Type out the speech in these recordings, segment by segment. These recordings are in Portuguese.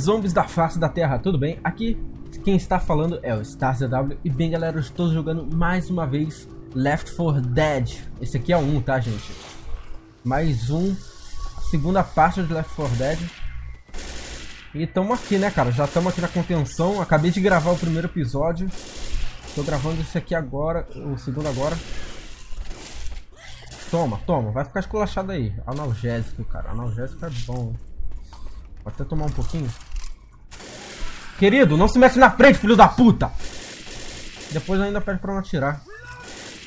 zombies da face da terra, tudo bem? Aqui quem está falando é o StarZW e bem galera, eu estou jogando mais uma vez Left 4 Dead. Esse aqui é um, tá gente? Mais um, segunda parte de Left 4 Dead. E estamos aqui né cara, já estamos aqui na contenção, acabei de gravar o primeiro episódio. Estou gravando esse aqui agora, o segundo agora. Toma, toma, vai ficar esculachado aí. Analgésico, cara, analgésico é bom. Vou até tomar um pouquinho. Querido, não se mexe na frente, filho da puta! Depois ainda pede pra não atirar.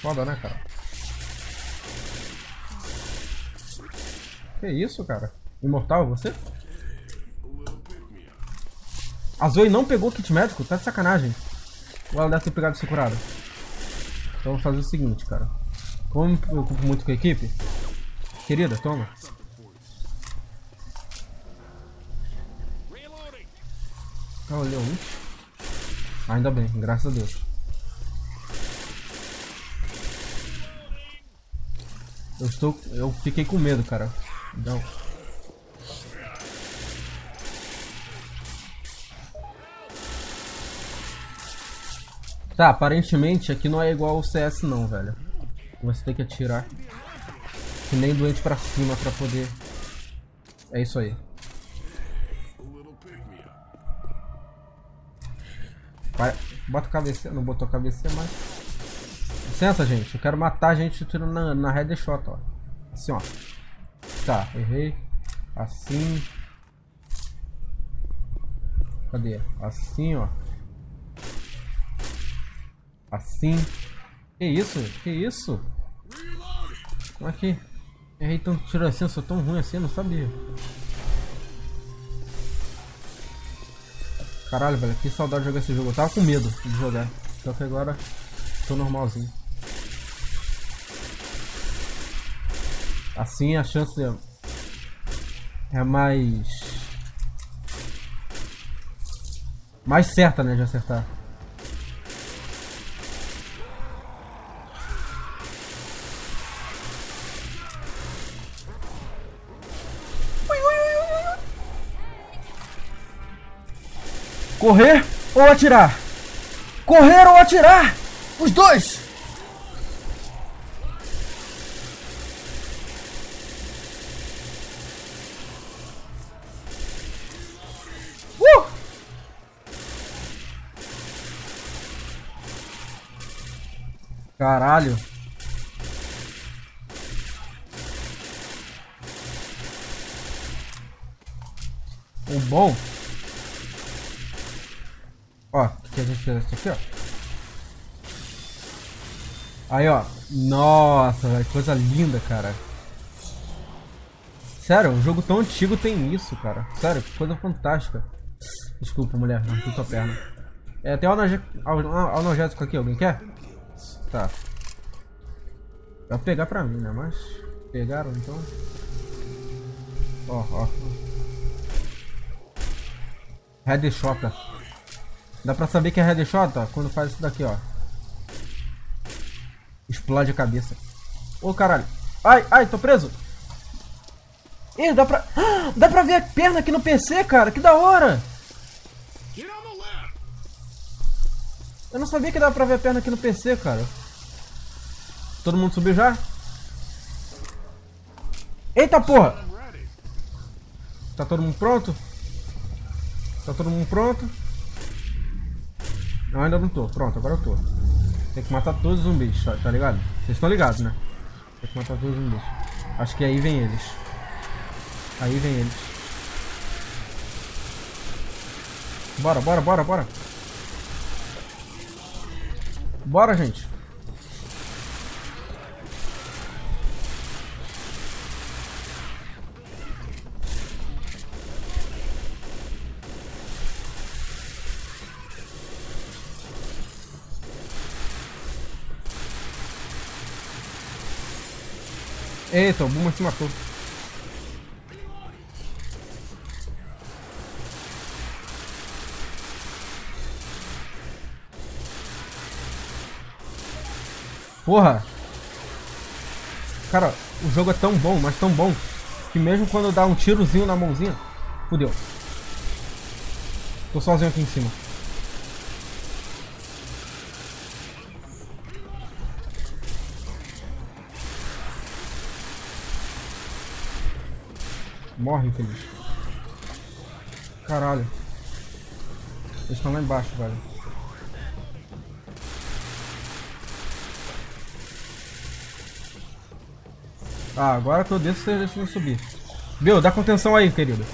Foda, né, cara? Que isso, cara? Imortal você? A Zoe não pegou o kit médico? Tá de sacanagem. Ou ela deve ter pegado esse curado. Então vou fazer o seguinte, cara. Como eu me preocupo muito com a equipe. Querida, toma. Ah, olhou um. Ainda bem, graças a Deus. Eu estou. Eu fiquei com medo, cara. Não. Tá, aparentemente aqui não é igual ao CS não, velho. Você tem que atirar. Que nem doente pra cima pra poder... É isso aí. Bota a cabeça, não botou cabeça, mas... Licença, gente. Eu quero matar a gente tirando na, na headshot, ó. Assim, ó. Tá, errei. Assim. Cadê? Assim, ó. Assim. Que isso? Que isso? Como é que... Errei tanto tiro assim, eu sou tão ruim assim, eu não sabia. Caralho, velho, que saudade de jogar esse jogo. Eu tava com medo de jogar. Só que agora tô normalzinho. Assim a chance é mais... Mais certa, né, de acertar. Correr ou atirar? Correr ou atirar? Os dois! Uh! Caralho. O bom que a gente fez isso aqui, ó. Aí, ó. Nossa, velho, coisa linda, cara. Sério, um jogo tão antigo tem isso, cara. Sério, que coisa fantástica. Desculpa, mulher, não tua perna. É, tem analgésico aqui, alguém quer? Tá. Vai pegar pra mim, né? Mas pegaram, então. Ó, ó. Headshot. Dá pra saber que é headshot, ó, quando faz isso daqui, ó. Explode a cabeça. Ô, oh, caralho. Ai, ai, tô preso. Ih, dá pra... dá pra ver a perna aqui no PC, cara. Que da hora. Eu não sabia que dava pra ver a perna aqui no PC, cara. Todo mundo subiu já? Eita porra! Tá todo mundo pronto? Tá todo mundo pronto? Não, ainda não tô. Pronto, agora eu tô. Tem que matar todos os zumbis, tá, tá ligado? Vocês estão ligados, né? Tem que matar todos os zumbis. Acho que aí vem eles. Aí vem eles. Bora, bora, bora, bora. Bora, gente. Eita, o Buma se matou. Porra! Cara, o jogo é tão bom, mas tão bom, que mesmo quando dá um tirozinho na mãozinha, fudeu. Tô sozinho aqui em cima. Morre, infeliz. Caralho. Eles estão lá embaixo, velho. Ah, agora que eu desço, você deixa eu subir. Bill, dá contenção aí, querido.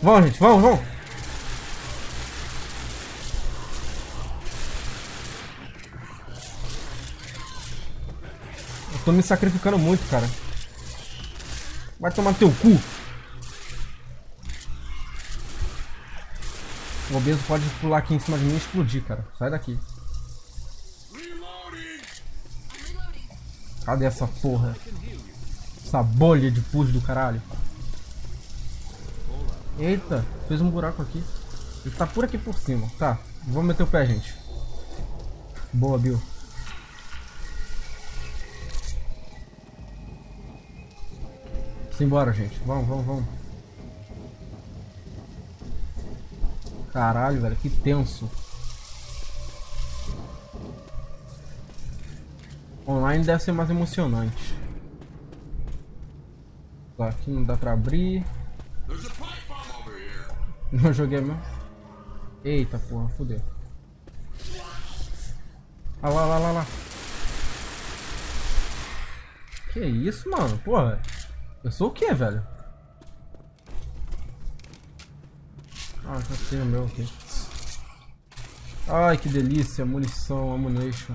Vamos, gente, vamos, vamos. Eu tô me sacrificando muito, cara. Vai tomar teu cu. O obeso pode pular aqui em cima de mim e explodir, cara. Sai daqui. Cadê essa porra? Essa bolha de pus do caralho. Eita, fez um buraco aqui. Ele tá por aqui por cima. Tá, vamos meter o pé, gente. Boa, Bill. Simbora, gente. Vamos, vamos, vamos. Caralho, velho, que tenso. Online deve ser mais emocionante. Aqui não dá pra abrir. Não joguei mesmo. Eita porra, fodeu. Ah lá, lá, lá, lá. Que isso, mano? Porra. Eu sou o que, velho? Ah, já tenho o meu aqui. Ai, que delícia. Munição, ammunition.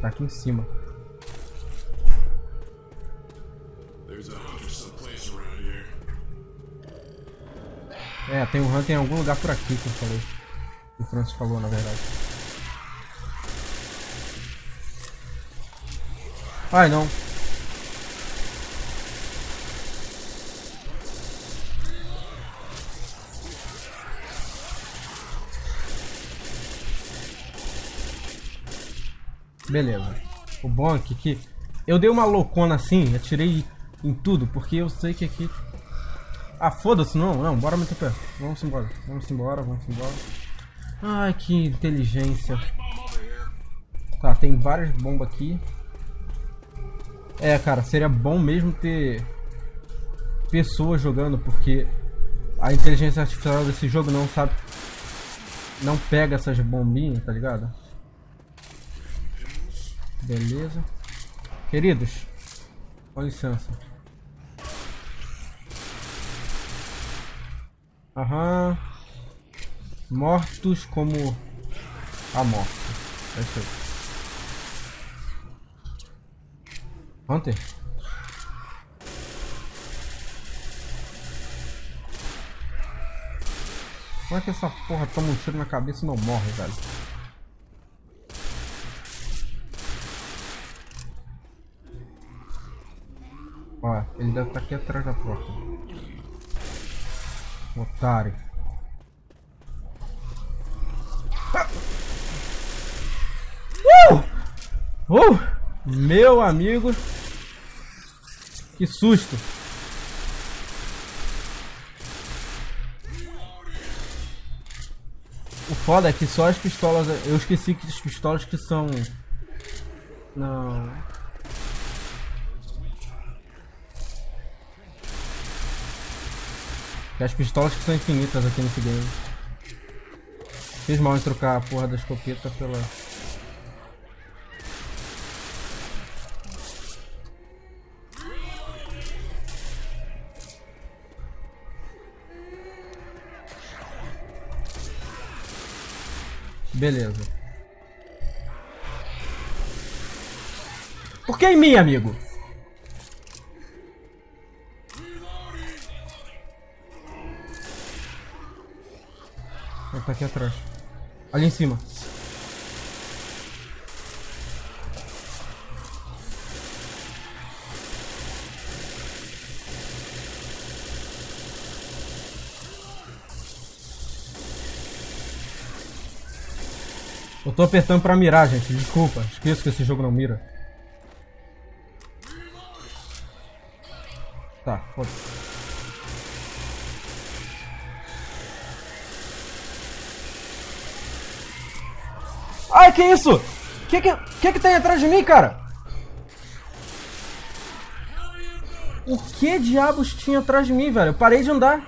Tá aqui em cima. É, tem um Hunter em algum lugar por aqui que eu falei. O Francis falou, na verdade. Ai, não. Beleza. O bom é que, que eu dei uma loucona assim, atirei em tudo, porque eu sei que aqui ah, foda-se, não, não, bora meter pé. Vamos embora, vamos embora, vamos embora. Ai, que inteligência. Tá, tem várias bombas aqui. É, cara, seria bom mesmo ter pessoas jogando, porque a inteligência artificial desse jogo não sabe. Não pega essas bombinhas, tá ligado? Beleza. Queridos, com licença. Aham. Mortos como a morte. É isso aí. Hunter? Como é que essa porra toma um tiro na cabeça e não morre, velho? Ó, ele deve estar aqui atrás da porta. Otário. Uh! Uh! Meu amigo. Que susto. O foda é que só as pistolas... Eu esqueci que as pistolas que são... Não... Que as pistolas que são infinitas aqui nesse game. Fiz mal em trocar a porra da escopeta pela... Beleza. Por que em mim, amigo? Ele tá aqui atrás. Ali em cima. Eu tô apertando pra mirar, gente. Desculpa. Esqueço que esse jogo não mira. Tá, foda-se. Ai, que isso? Que que, que que tem atrás de mim, cara? O que diabos tinha atrás de mim, velho? Eu parei de andar.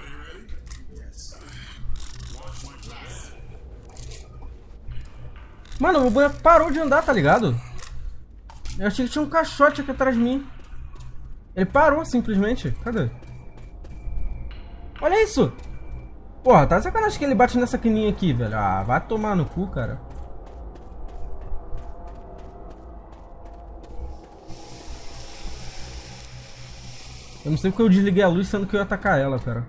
Mano, o boneco parou de andar, tá ligado? Eu achei que tinha um caixote aqui atrás de mim. Ele parou, simplesmente. Cadê? Olha isso! Porra, tá sacanagem que ele bate nessa quininha aqui, velho. Ah, vai tomar no cu, cara. Eu não sei porque eu desliguei a luz, sendo que eu ia atacar ela, cara.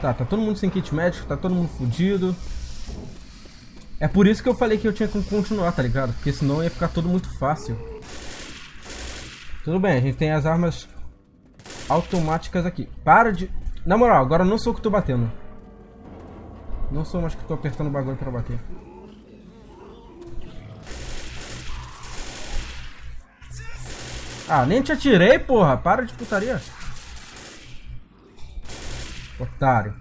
Tá, tá todo mundo sem kit médico, tá todo mundo fudido. É por isso que eu falei que eu tinha que continuar, tá ligado? Porque senão ia ficar tudo muito fácil. Tudo bem, a gente tem as armas automáticas aqui. Para de... Na moral, agora não sou o que tô batendo. Não sou mais que tô apertando o bagulho pra bater. Ah, nem te atirei, porra. Para de putaria. Otário.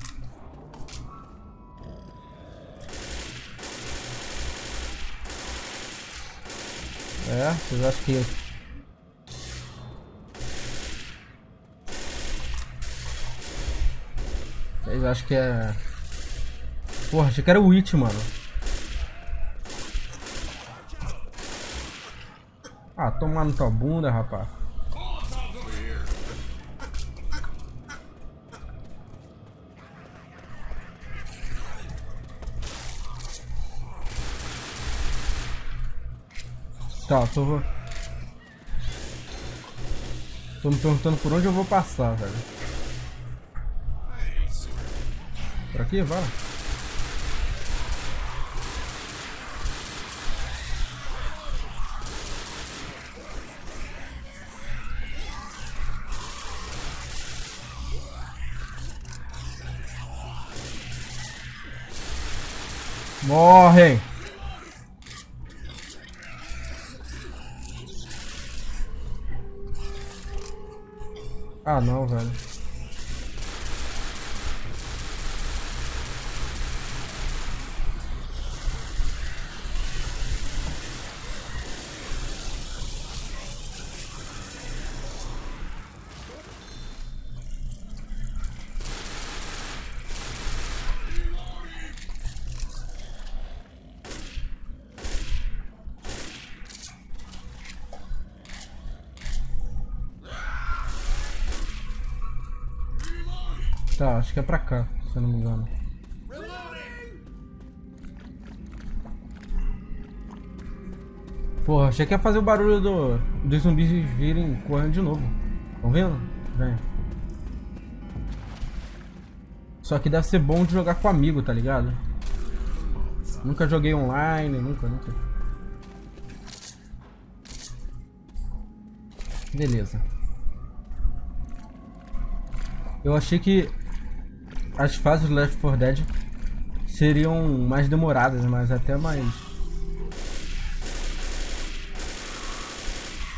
É, vocês acham que... Vocês acham que é... Porra, achei que era o Witch, mano. Ah, tomar no tua bunda, rapaz. Tá, tô... Tô me perguntando por onde eu vou passar, velho. Por aqui? Vai. Morrem! Ah não, velho. Tá, acho que é pra cá, se eu não me engano. Porra, achei que ia fazer o barulho do, dos zumbis virem correndo de novo. Estão vendo? Vem. Só que deve ser bom de jogar com amigo, tá ligado? Nunca joguei online, nunca, nunca. Beleza. Eu achei que as fases do Left 4 Dead seriam mais demoradas, mas até mais...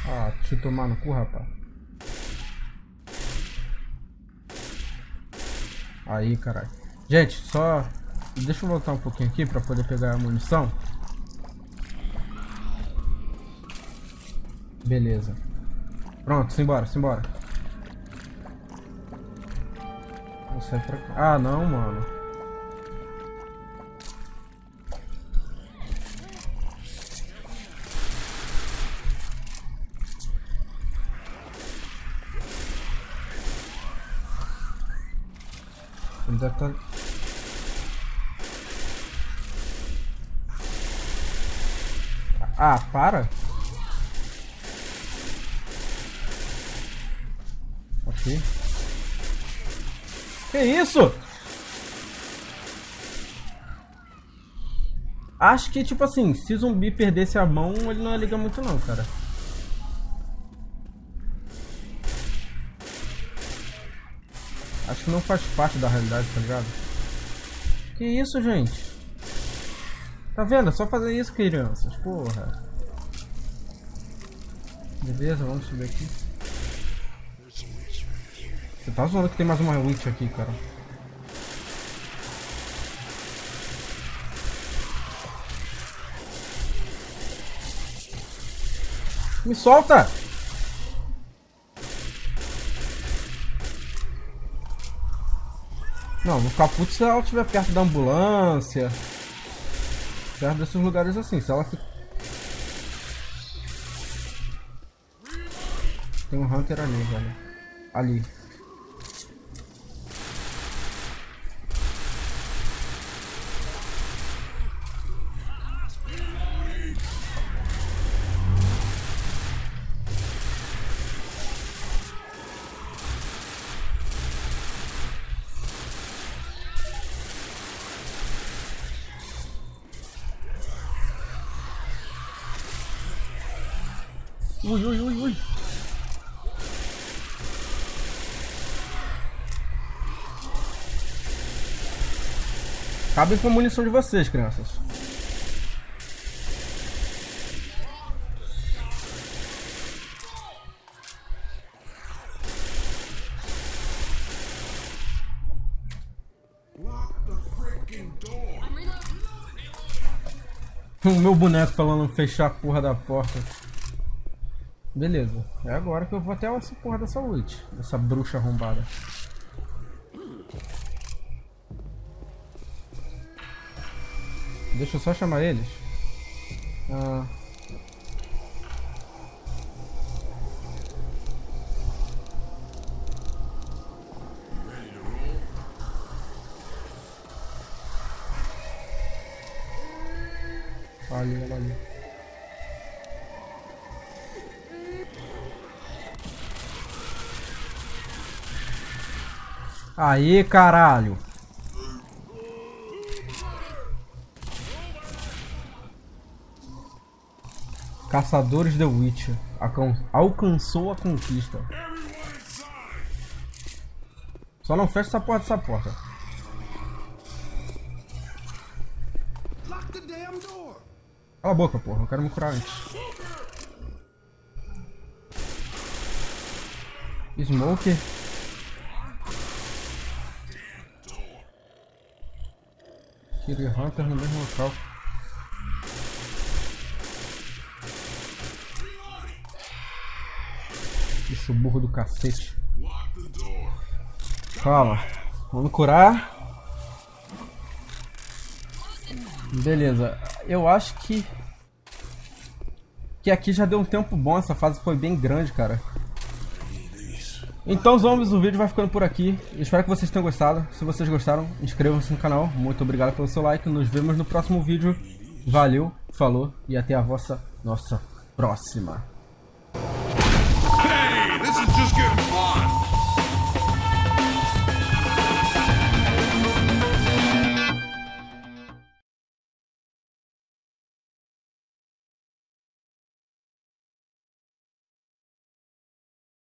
Ah, eu tomar no cu, rapaz. Aí, caralho. Gente, só... Deixa eu voltar um pouquinho aqui pra poder pegar a munição. Beleza. Pronto, simbora, simbora. Sai pra cá. Ah, não, mano. Ele deve estar... Tá- ah, para! Ok. Que isso? Acho que, tipo assim, se zumbi perdesse a mão, ele não liga muito não, cara. Acho que não faz parte da realidade, tá ligado? Que isso, gente? Tá vendo? É só fazer isso, crianças. Porra. Beleza, vamos subir aqui. Você tá zoando que tem mais uma witch aqui, cara. Me solta! Não, vou ficar puto se ela estiver perto da ambulância. Perto desses lugares assim. Se ela. Tem um Hunter ali, velho. Ali. Acabem com a munição de vocês, crianças. O meu boneco falando fechar a porra da porta. Beleza. É agora que eu vou até essa porra dessa witch. Dessa bruxa arrombada. Deixa eu só chamar eles. Ah. Olha ali. Aí, caralho. Caçadores The Witcher alcançou a conquista. Só não fecha essa porta dessa porta. Cala a boca, porra. Eu quero me curar antes. Smoker. Kiri Hunter no mesmo local. Bicho burro do cacete. Calma. Vamos curar. Beleza. Eu acho que... Que aqui já deu um tempo bom. Essa fase foi bem grande, cara. Então, zombies, o vídeo vai ficando por aqui. espero que vocês tenham gostado. Se vocês gostaram, inscrevam-se no canal. Muito obrigado pelo seu like. Nos vemos no próximo vídeo. Valeu, falou e até a vossa nossa próxima. just get getting